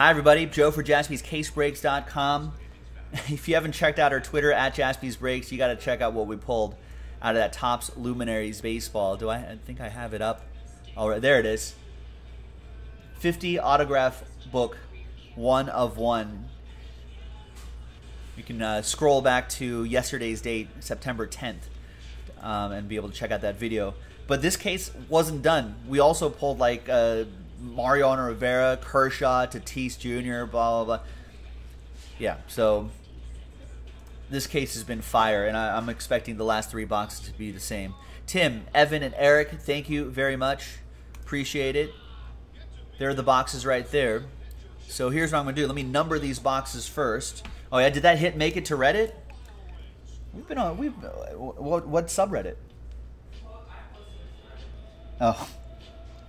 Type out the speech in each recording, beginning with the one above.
Hi, everybody. Joe for jaspyscasebreaks.com. If you haven't checked out our Twitter at jaspysbreaks, you got to check out what we pulled out of that Topps Luminaries baseball. Do I, I think I have it up? All right, there it is. 50 autograph book, one of one. You can uh, scroll back to yesterday's date, September 10th, um, and be able to check out that video. But this case wasn't done. We also pulled like uh, Mariano Rivera, Kershaw, Tatis Jr., blah, blah, blah. Yeah, so this case has been fire, and I, am expecting the last three boxes to be the same. Tim, Evan, and Eric, thank you very much. Appreciate it. There are the boxes right there. So here's what I'm going to do. Let me number these boxes first. Oh, yeah, did that hit make it to Reddit? We've been on, we've, what, what subreddit? Oh,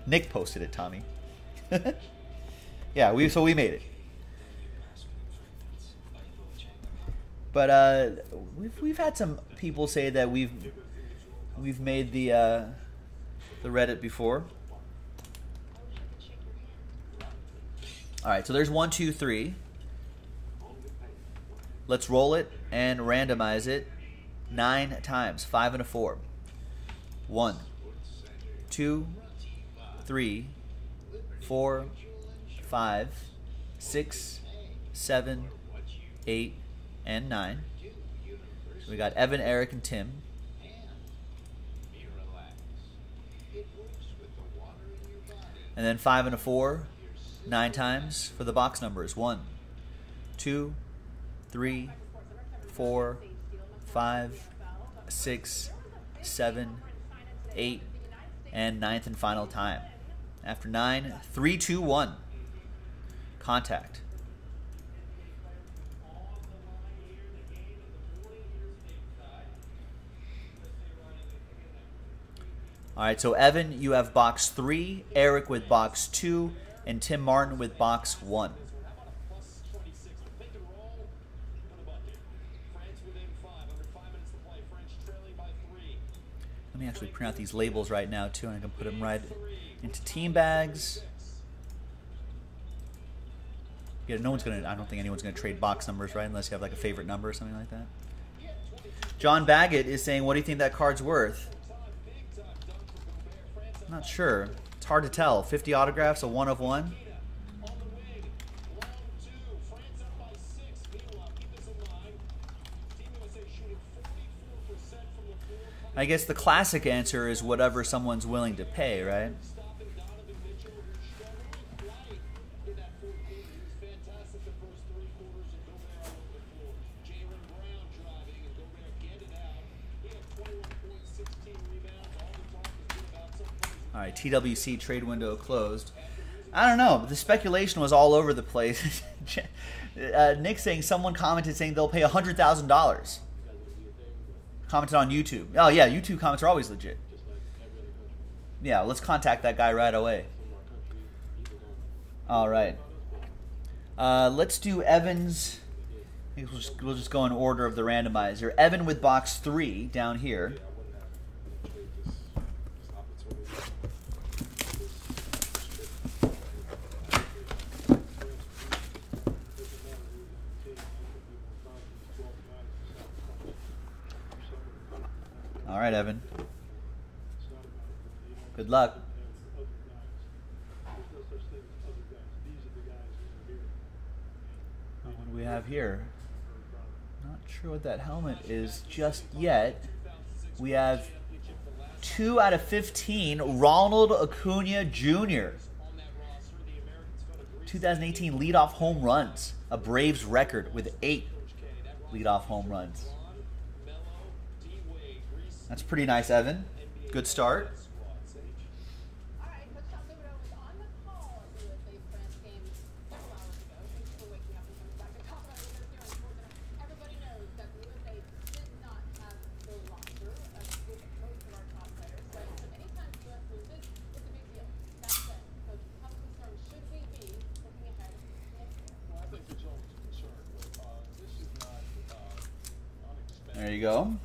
Nick posted it, Tommy. yeah, we so we made it. But uh, we've we've had some people say that we've we've made the uh, the Reddit before. All right, so there's one, two, three. Let's roll it and randomize it nine times, five and a four. One, two, three, four, five, six, seven, eight, and nine. We got Evan, Eric, and Tim. And then five and a four, nine times for the box numbers. One, two, three, four, five, six, seven, eight, and ninth and final time. After nine, three, two, one. Contact. All right, so Evan, you have box three, Eric with box two, and Tim Martin with box one. Actually print out these labels right now, too, and I can put them right into team bags. Yeah, no one's gonna. I don't think anyone's gonna trade box numbers, right? Unless you have like a favorite number or something like that. John Baggett is saying, "What do you think that card's worth?" I'm not sure. It's hard to tell. 50 autographs, a one of one. I guess the classic answer is whatever someone's willing to pay, right? All right, TWC trade window closed. I don't know. The speculation was all over the place. uh, Nick saying someone commented saying they'll pay hundred thousand dollars. Commented on YouTube. Oh yeah, YouTube comments are always legit. Yeah, let's contact that guy right away. All right. Uh, let's do Evans. We'll just, we'll just go in order of the randomizer. Evan with box three down here. All right, Evan. Good luck. What do we have here? Not sure what that helmet is just yet. We have two out of 15, Ronald Acuna Jr. 2018 leadoff home runs, a Braves record with eight leadoff home runs. That's pretty nice, Evan. Good start. There you go.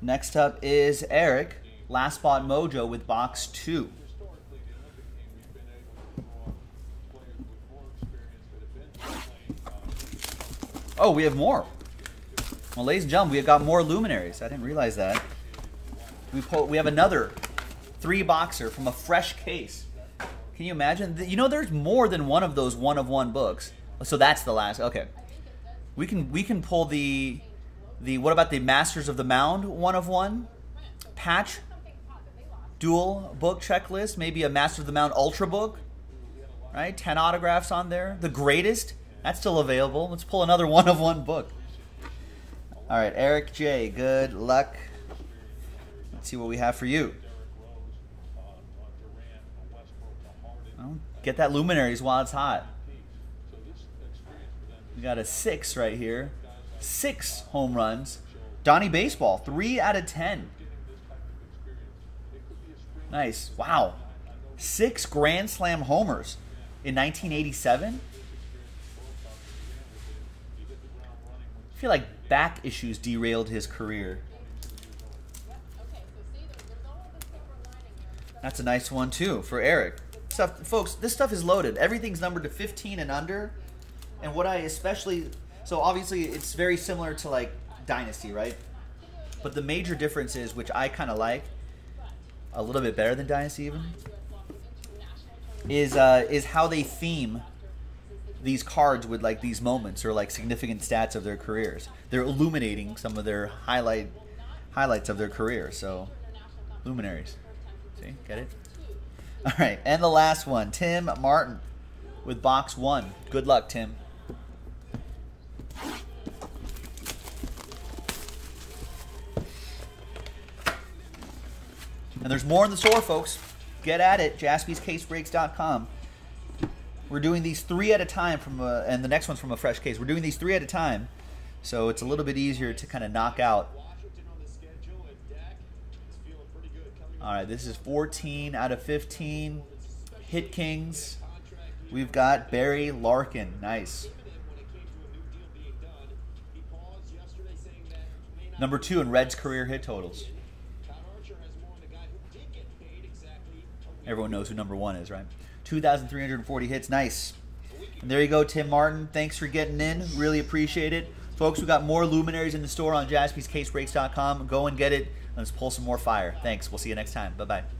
Next up is Eric, Last Spot Mojo with box two. Oh, we have more. Well, ladies and gentlemen, we have got more luminaries. I didn't realize that. We we have another three boxer from a fresh case. Can you imagine? You know, there's more than one of those one of one books. So that's the last. Okay, we can we can pull the the what about the Masters of the Mound one of one patch dual book checklist? Maybe a Master of the Mound Ultra book, right? Ten autographs on there. The greatest that's still available. Let's pull another one of one book. All right, Eric J. Good luck. Let's see what we have for you. Well, get that luminaries while it's hot. We got a six right here. Six home runs. Donnie Baseball, three out of ten. Nice. Wow. Six Grand Slam homers in 1987. I feel like back issues derailed his career. That's a nice one too for Eric. Stuff, folks. This stuff is loaded. Everything's numbered to 15 and under. And what I especially so obviously it's very similar to like Dynasty, right? But the major difference is, which I kind of like, a little bit better than Dynasty even, is uh, is how they theme these cards with like these moments or like significant stats of their careers. They're illuminating some of their highlight highlights of their career. So luminaries. See, get it? All right, and the last one, Tim Martin with box one. Good luck, Tim. And there's more in the store, folks. Get at it, jaspyscasebreaks.com. We're doing these three at a time from, a, and the next one's from a fresh case. We're doing these three at a time, so it's a little bit easier to kind of knock out All right, this is 14 out of 15. Hit Kings. We've got Barry Larkin. Nice. Number two in Red's career hit totals. Everyone knows who number one is, right? 2,340 hits. Nice. And there you go, Tim Martin. Thanks for getting in. Really appreciate it. Folks, we got more luminaries in the store on jaspyscasebreaks.com. Go and get it. Let's pull some more fire. Thanks. We'll see you next time. Bye bye.